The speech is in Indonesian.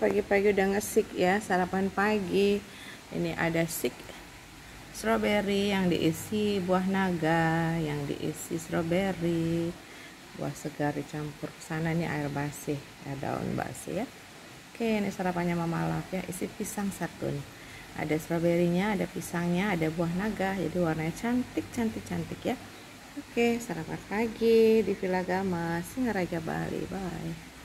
pagi-pagi udah ngesik ya sarapan pagi. Ini ada sik strawberry yang diisi buah naga yang diisi strawberry buah segar dicampur ke sana ini air basi ya daun basi ya. Oke ini sarapannya mama love ya. Isi pisang satu nih. Ada stroberinya ada pisangnya ada buah naga. Jadi warnanya cantik cantik cantik ya. Oke sarapan pagi di Villa Gama Singaraja Bali. Bye.